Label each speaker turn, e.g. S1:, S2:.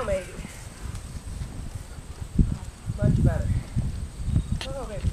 S1: now maybe. Much better.